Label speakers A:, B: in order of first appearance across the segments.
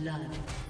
A: Blood.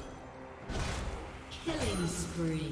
A: Killing spree.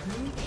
A: Hmm?